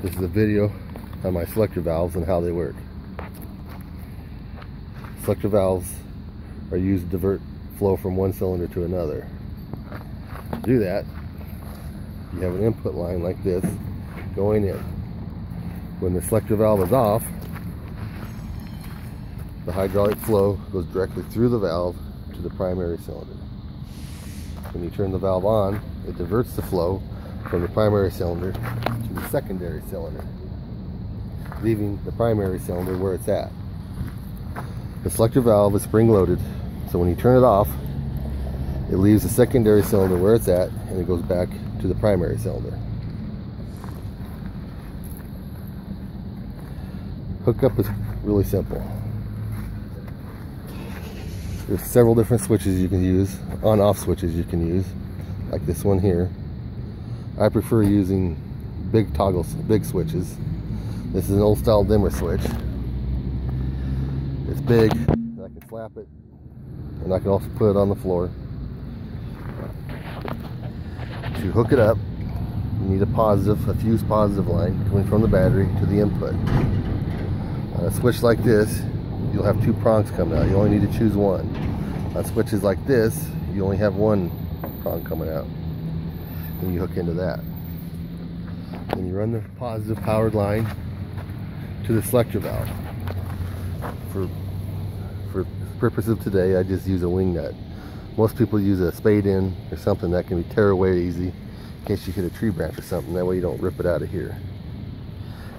This is a video on my selector valves and how they work. Selector valves are used to divert flow from one cylinder to another. To do that, you have an input line like this going in. When the selector valve is off, the hydraulic flow goes directly through the valve to the primary cylinder. When you turn the valve on, it diverts the flow from the primary cylinder to the secondary cylinder, leaving the primary cylinder where it's at. The selector valve is spring loaded, so when you turn it off, it leaves the secondary cylinder where it's at and it goes back to the primary cylinder. Hookup is really simple. There's several different switches you can use, on-off switches you can use, like this one here. I prefer using big toggles, big switches. This is an old style dimmer switch. It's big, I can slap it, and I can also put it on the floor. To hook it up, you need a positive, a fuse positive line coming from the battery to the input. On a switch like this, you'll have two prongs coming out. You only need to choose one. On switches like this, you only have one prong coming out. Then you hook into that. Then you run the positive powered line to the selector valve. For for purpose of today, I just use a wing nut. Most people use a spade in or something that can be tear away easy in case you hit a tree branch or something. That way you don't rip it out of here.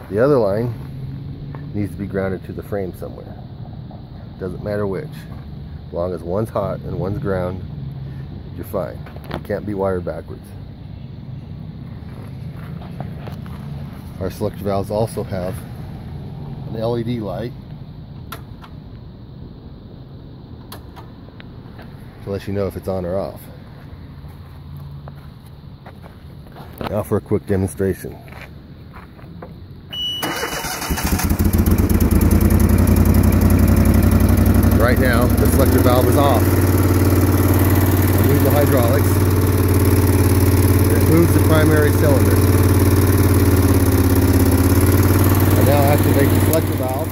The other line needs to be grounded to the frame somewhere. Doesn't matter which. As long as one's hot and one's ground, you're fine. It can't be wired backwards. Our selector valves also have an LED light to let you know if it's on or off. Now for a quick demonstration. Right now, the selector valve is off. I move the hydraulics. It moves the primary cylinder. Activate the selector valve.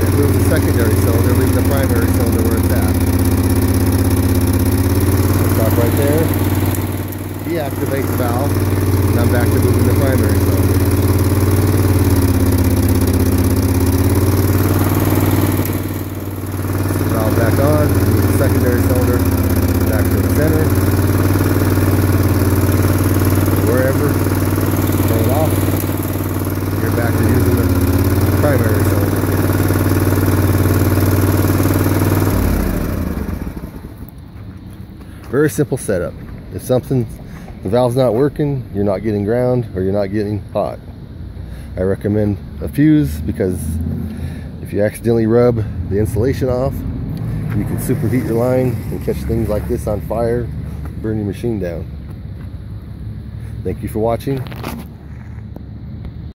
It moves the secondary cylinder, leaving the primary cylinder where it's at. Stop right there. Deactivate the valve. And I'm back to moving the primary cylinder. valve back on, move the secondary cylinder back to the center, wherever, turn it off, you're back to using the primary cylinder. Very simple setup. If something, the valve's not working, you're not getting ground, or you're not getting hot. I recommend a fuse because if you accidentally rub the insulation off, you can superheat your line and catch things like this on fire, burn your machine down. Thank you for watching.